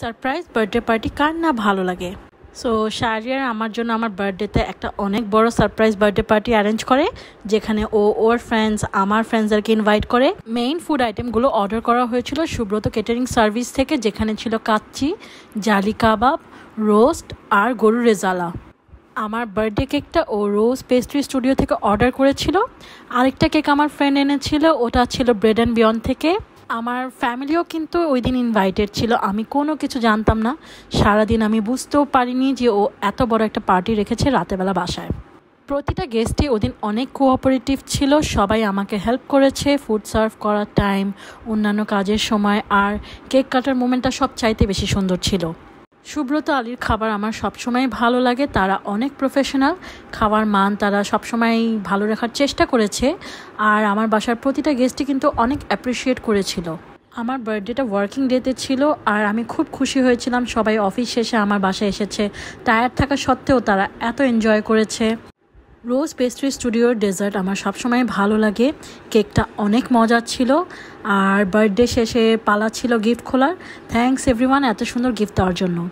Surprise birthday party কার না ভালো লাগে? সো শাহরিয়ার আমার জন্য আমার বার্থডেতে একটা অনেক বড় সারপ্রাইজ বার্থডে পার্টি অ্যারেঞ্জ করে, যেখানে ও ওর ফ্রেন্ডস আমার ফ্রেন্ডসদেরকে ইনভাইট করে। মেইন ফুড আইটেমগুলো অর্ডার করা হয়েছিল সুব্রত কেটারিং সার্ভিস থেকে, যেখানে ছিল কাচ্চি, জালি কাবাব রোস্ট আর গরু রেজালা। আমার বার্থডে কেকটা ও রোজ পেস্ট্রি স্টুডিও থেকে অর্ডার করেছিল। আরেকটা কেক আমার ফ্রেন্ড এনেছিল, ওটা ছিল ব্রেড অ্যান্ড বিয়ন্ড থেকে। আমার ফ্যামিলিও কিন্তু ওই দিন ইনভাইটেড ছিল। আমি কোনো কিছু জানতাম না। সারাদিন আমি বুঝতেও পারিনি যে ও এত বড় একটা পার্টি রেখেছে রাতেবেলা বাসায়। প্রতিটা গেস্টই ওদিন অনেক কোঅপারেটিভ ছিল। সবাই আমাকে হেল্প করেছে ফুড সার্ভ করার টাইম অন্যান্য কাজের সময়, আর কেক কাটার মোমেন্টটা সব চাইতে বেশি সুন্দর ছিল। সুব্রত আলীর খাবার আমার সবসময় ভালো লাগে, তারা অনেক প্রফেশনাল খাবার মান তারা সবসময় ভালো রাখার চেষ্টা করেছে, আর আমার বাসার প্রতিটা গেস্টই কিন্তু অনেক অ্যাপ্রিসিয়েট করেছিল। আমার বার্থডেটা ওয়ার্কিং ডেতে ছিল, আর আমি খুব খুশি হয়েছিলাম, সবাই অফিস শেষে আমার বাসায় এসেছে। টায়ার থাকা সত্ত্বেও তারা এত এনজয় করেছে। রোজ পেস্ট্রি স্টুডিওর ডেজার্ট আমার সবসময় ভালো লাগে। কেকটা অনেক মজার ছিল। আর বার্থডে শেষে পালা ছিল গিফট খোলার। থ্যাংকস এভরিওয়ান এত সুন্দর গিফট দেওয়ার জন্য।